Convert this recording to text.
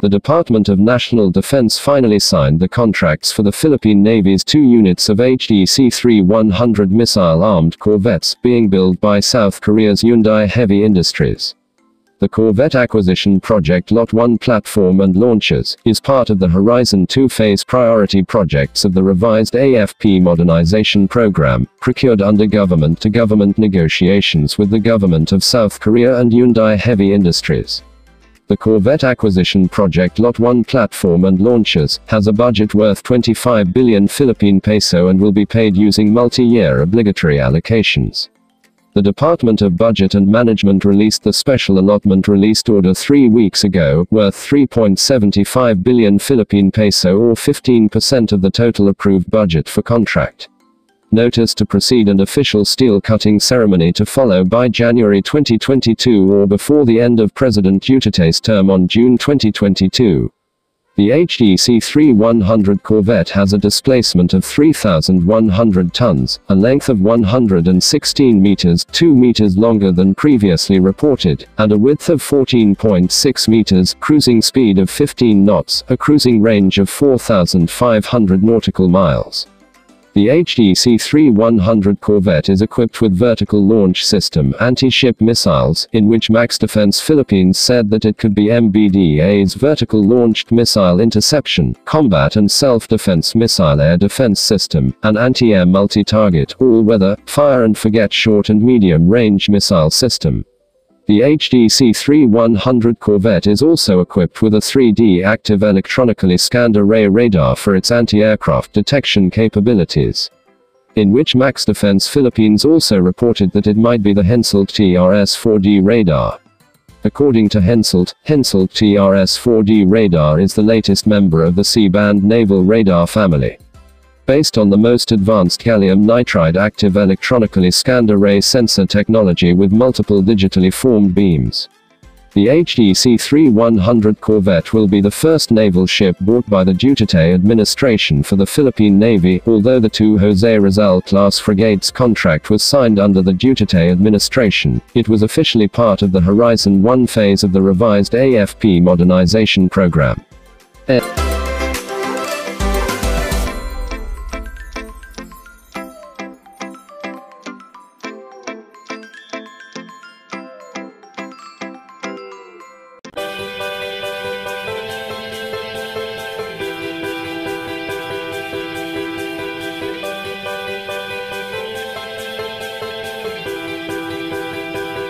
The Department of National Defense finally signed the contracts for the Philippine Navy's two units of HDC-3-100 missile-armed corvettes being built by South Korea's Hyundai Heavy Industries. The Corvette Acquisition Project Lot 1 platform and launchers is part of the Horizon 2 phase priority projects of the revised AFP modernization program, procured under government-to-government negotiations with the government of South Korea and Hyundai Heavy Industries. The Corvette Acquisition Project Lot 1 platform and launchers has a budget worth 25 billion Philippine peso and will be paid using multi-year obligatory allocations. The Department of Budget and Management released the special allotment released order three weeks ago, worth 3.75 billion Philippine peso or 15% of the total approved budget for contract. Notice to proceed and official steel cutting ceremony to follow by January 2022 or before the end of President Duterte's term on June 2022. The HDC-3-100 Corvette has a displacement of 3,100 tons, a length of 116 meters, 2 meters longer than previously reported, and a width of 14.6 meters, cruising speed of 15 knots, a cruising range of 4,500 nautical miles. The HDC-3-100 Corvette is equipped with vertical launch system anti-ship missiles, in which Max Defense Philippines said that it could be MBDA's vertical launched missile interception, combat and self-defense missile air defense system, an anti-air multi-target, all-weather, fire and forget short and medium-range missile system. The HDC-3-100 Corvette is also equipped with a 3D active electronically scanned array radar for its anti-aircraft detection capabilities. In which Max Defense Philippines also reported that it might be the Hensoldt TRS-4D radar. According to Hensoldt, Hensoldt TRS-4D radar is the latest member of the C-band naval radar family based on the most advanced gallium nitride active electronically scanned array sensor technology with multiple digitally formed beams. The HDC-3-100 Corvette will be the first naval ship bought by the Duterte administration for the Philippine Navy, although the two Jose Rizal-class frigates contract was signed under the Duterte administration, it was officially part of the Horizon 1 phase of the revised AFP modernization program.